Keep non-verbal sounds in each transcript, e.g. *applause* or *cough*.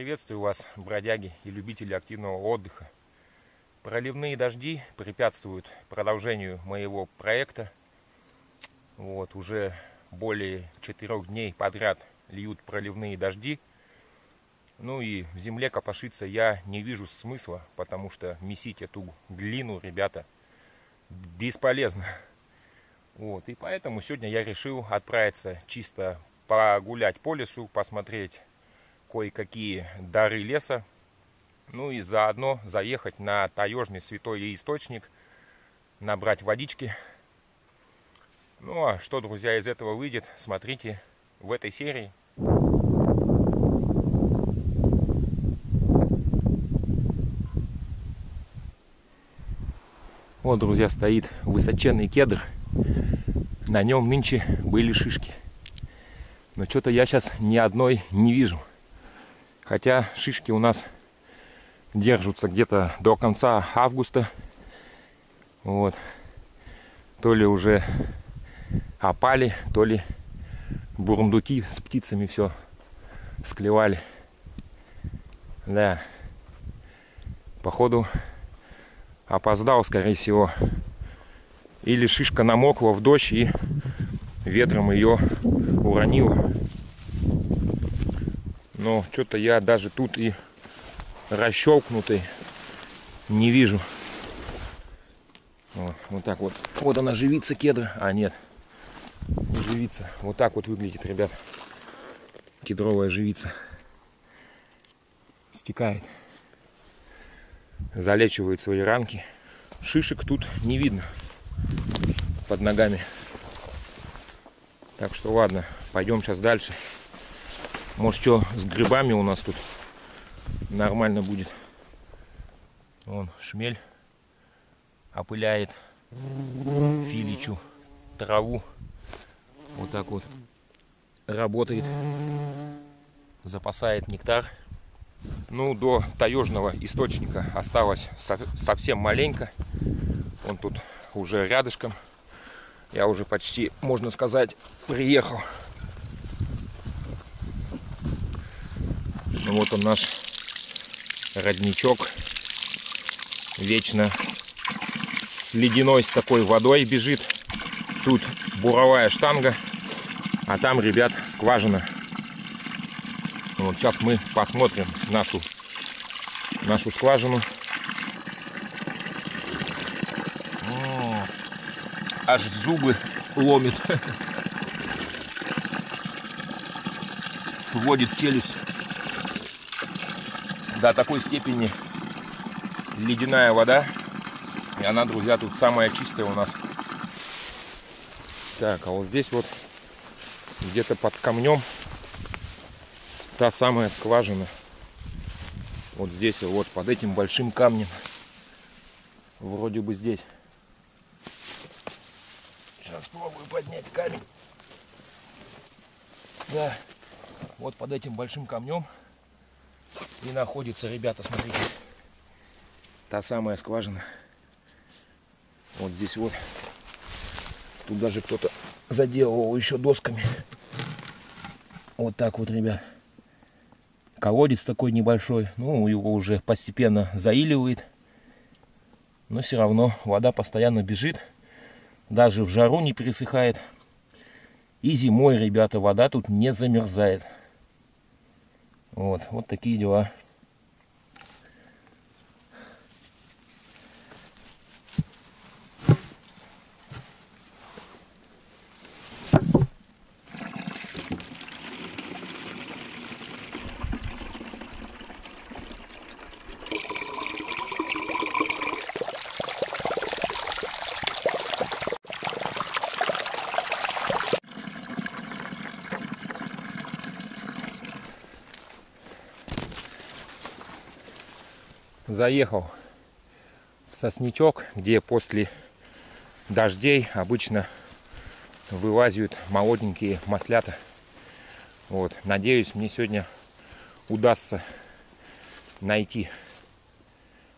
Приветствую вас, бродяги и любители активного отдыха. Проливные дожди препятствуют продолжению моего проекта. Вот, уже более четырех дней подряд льют проливные дожди. Ну и в земле копошиться я не вижу смысла, потому что месить эту глину, ребята, бесполезно. Вот, и поэтому сегодня я решил отправиться чисто погулять по лесу, посмотреть кое-какие дары леса. Ну и заодно заехать на таежный святой источник, набрать водички. Ну а что, друзья, из этого выйдет, смотрите в этой серии. Вот, друзья, стоит высоченный кедр. На нем нынче были шишки. Но что-то я сейчас ни одной не вижу. Хотя шишки у нас держатся где-то до конца августа. Вот. То ли уже опали, то ли бурундуки с птицами все склевали. Да. Походу опоздал, скорее всего. Или шишка намокла в дождь и ветром ее уронила. Но что-то я даже тут и расщелкнутый не вижу. Вот, вот так вот. Вот она живица кедра. А, нет. Не живица. Вот так вот выглядит, ребят. Кедровая живица. Стекает. Залечивает свои ранки. Шишек тут не видно под ногами. Так что ладно, пойдем сейчас дальше. Может, что с грибами у нас тут нормально будет. Вон шмель опыляет филичу траву. Вот так вот работает. Запасает нектар. Ну, до таежного источника осталось совсем маленько. Он тут уже рядышком. Я уже почти, можно сказать, приехал. Ну, вот он наш родничок. Вечно с ледяной с такой водой бежит. Тут буровая штанга, а там, ребят, скважина. Вот сейчас мы посмотрим нашу, нашу скважину. О, аж зубы ломит. *laughs* Сводит челюсть до такой степени ледяная вода. И она, друзья, тут самая чистая у нас. Так, а вот здесь вот где-то под камнем та самая скважина. Вот здесь вот под этим большим камнем. Вроде бы здесь. Сейчас пробую поднять камень. Да, вот под этим большим камнем и находится, ребята, смотрите, та самая скважина. Вот здесь вот. Тут даже кто-то заделывал еще досками. Вот так вот, ребят. Колодец такой небольшой. Ну, его уже постепенно заиливает. Но все равно вода постоянно бежит. Даже в жару не пересыхает. И зимой, ребята, вода тут не замерзает. Вот, вот такие дела. Заехал в сосничок, где после дождей обычно вылазят молоденькие маслята. Вот, надеюсь, мне сегодня удастся найти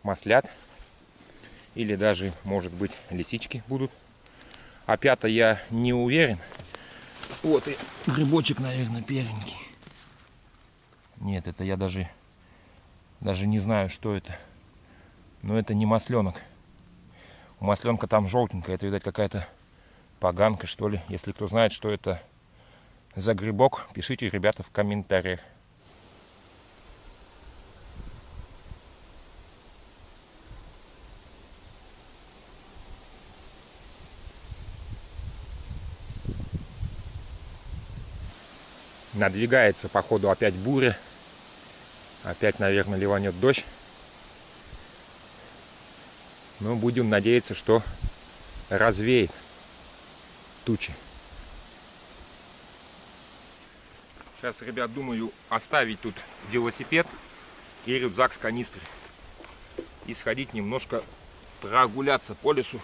маслят. Или даже, может быть, лисички будут. Опята я не уверен. Вот и грибочек, наверное, первенький. Нет, это я даже Даже не знаю, что это. Но это не масленок. У масленка там желтенькая. Это, видать, какая-то поганка, что ли. Если кто знает, что это за грибок, пишите, ребята, в комментариях. Надвигается, походу, опять буря. Опять, наверное, ливанет дождь. Но будем надеяться, что развеет тучи. Сейчас, ребят, думаю оставить тут велосипед и рюкзак с канистрой. И сходить немножко прогуляться по лесу.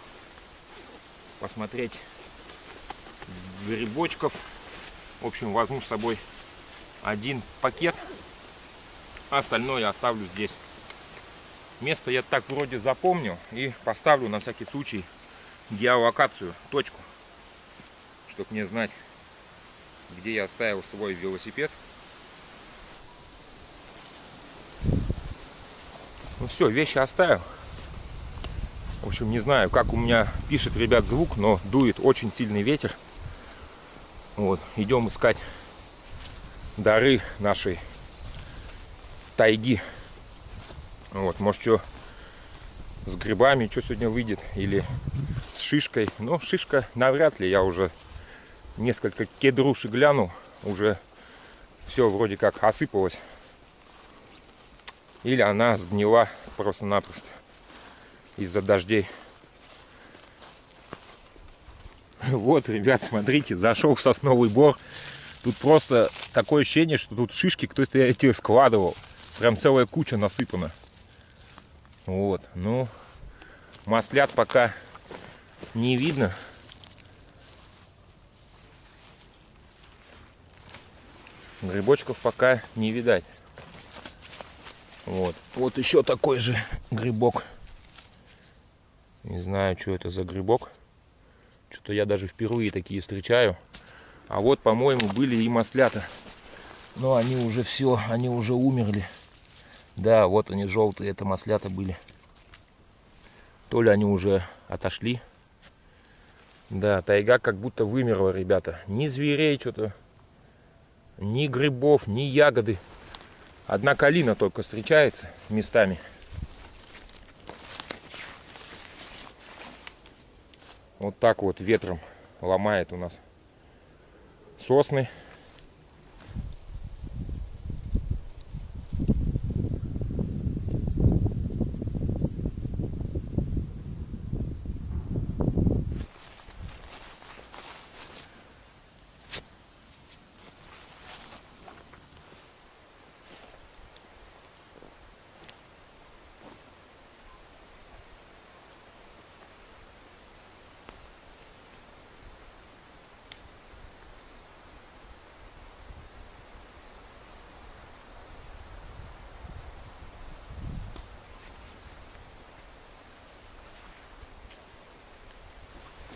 Посмотреть грибочков. В общем, возьму с собой один пакет. Остальное оставлю здесь. Место я так вроде запомнил. И поставлю на всякий случай геолокацию, точку. Чтобы мне знать, где я оставил свой велосипед. Ну все, вещи оставил. В общем, не знаю, как у меня пишет, ребят, звук, но дует очень сильный ветер. Вот, идем искать дары нашей тайги. Вот, может, что с грибами, что сегодня выйдет, или с шишкой. Но шишка навряд ли, я уже несколько кедрушек глянул, уже все вроде как осыпалось. Или она сгнила просто-напросто из-за дождей. Вот, ребят, смотрите, зашел в сосновый бор. Тут просто такое ощущение, что тут шишки кто-то эти складывал. Прям целая куча насыпана. Вот, ну, маслят пока не видно. Грибочков пока не видать. Вот. Вот еще такой же грибок. Не знаю, что это за грибок. Что-то я даже впервые такие встречаю. А вот, по-моему, были и маслята. Но они уже все, они уже умерли. Да, вот они желтые, это маслята были. То ли они уже отошли. Да, тайга как будто вымерла, ребята. Ни зверей что-то, ни грибов, ни ягоды. Одна калина только встречается местами. Вот так вот ветром ломает у нас сосны.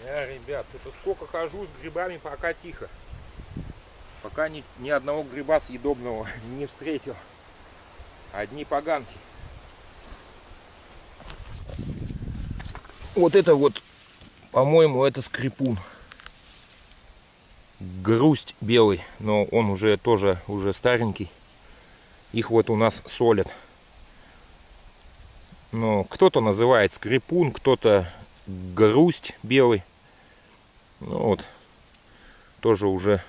Я, ребят, это сколько хожу с грибами, пока тихо. Пока ни, ни одного гриба съедобного *laughs* не встретил. Одни поганки. Вот это вот, по-моему, это скрипун. Грусть белый, но он уже тоже уже старенький. Их вот у нас солят. Но кто-то называет скрипун, кто-то грусть белый. Ну вот, тоже уже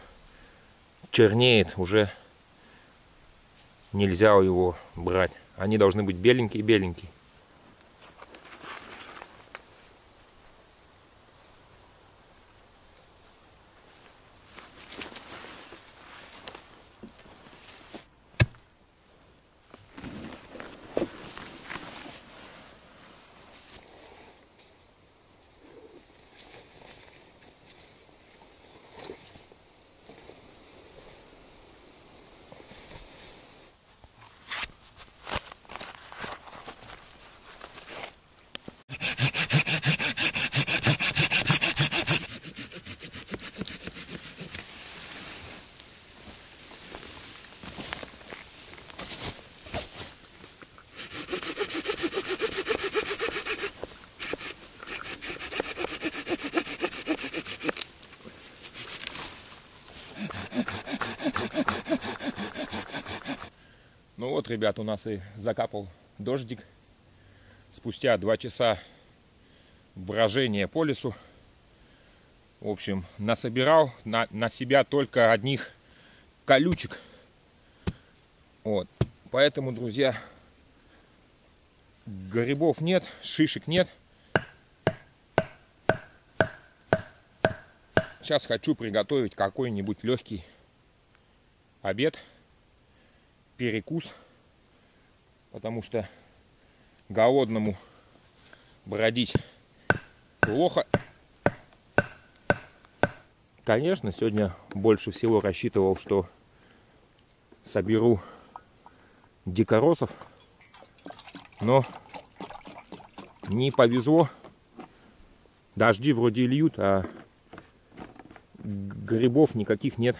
чернеет, уже нельзя его брать. Они должны быть беленькие-беленькие. Вот, ребят, у нас и закапал дождик. Спустя два часа брожения по лесу. В общем, насобирал на, на себя только одних колючек. Вот. Поэтому, друзья, грибов нет, шишек нет. Сейчас хочу приготовить какой-нибудь легкий обед, перекус, потому что голодному бродить плохо. Конечно, сегодня больше всего рассчитывал, что соберу дикоросов, но не повезло. Дожди вроде льют, а грибов никаких нет.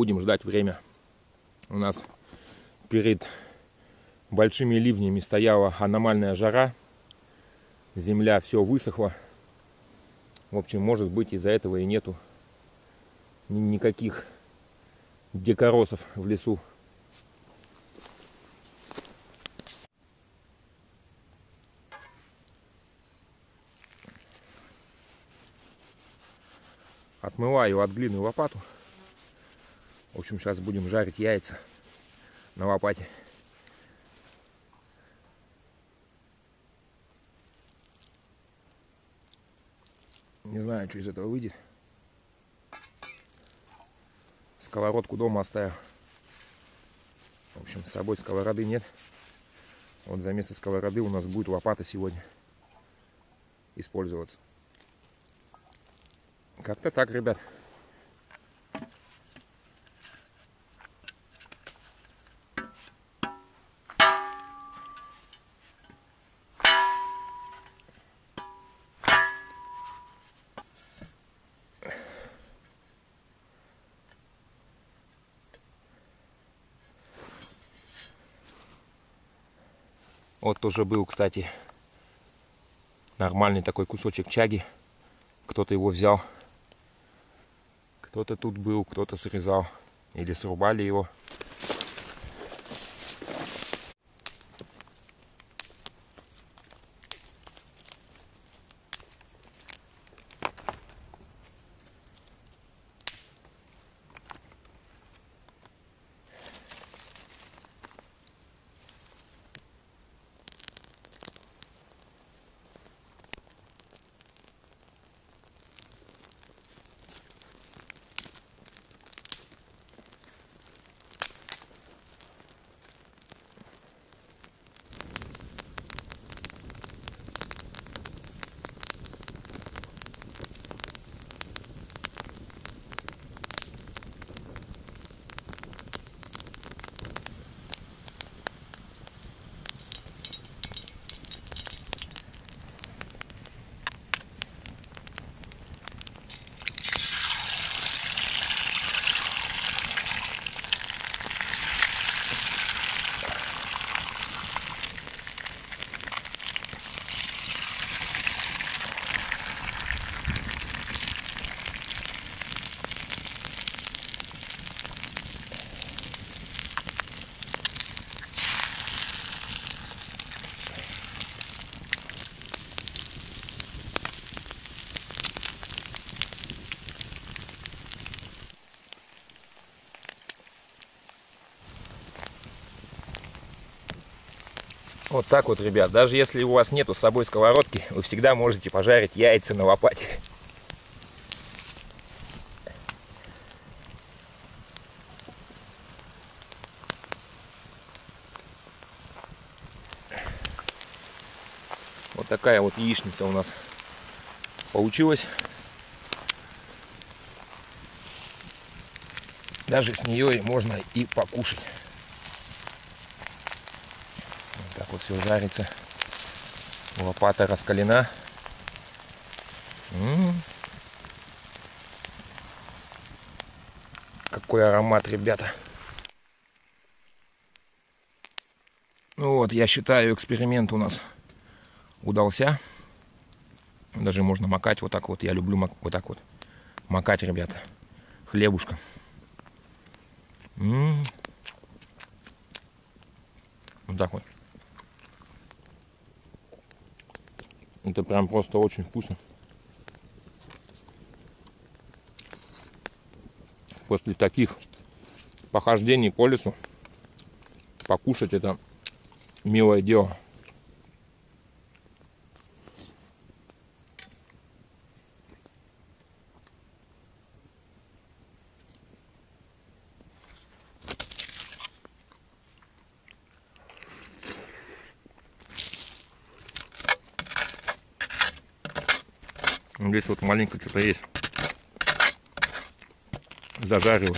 Будем ждать время. У нас перед большими ливнями стояла аномальная жара. Земля все высохла. В общем, может быть из-за этого и нету никаких дикоросов в лесу. Отмываю от глины лопату. В общем, сейчас будем жарить яйца на лопате. Не знаю, что из этого выйдет. Сковородку дома оставил. В общем, с собой сковороды нет. Вот за место сковороды у нас будет лопата сегодня использоваться. Как-то так, ребят. Вот тоже был, кстати, нормальный такой кусочек чаги. Кто-то его взял. Кто-то тут был, кто-то срезал. Или срубали его. Вот так вот, ребят. Даже если у вас нету с собой сковородки, вы всегда можете пожарить яйца на лопате. Вот такая вот яичница у нас получилась. Даже с нее можно и покушать. вот все жарится. Лопата раскалена. М -м -м. Какой аромат, ребята. Ну вот, я считаю, эксперимент у нас удался. Даже можно макать вот так вот. Я люблю вот так вот макать, ребята. Хлебушка. М. Вот так вот. Это прям просто очень вкусно. После таких похождений по лесу покушать это милое дело. Здесь вот маленько что-то есть. Зажариваю.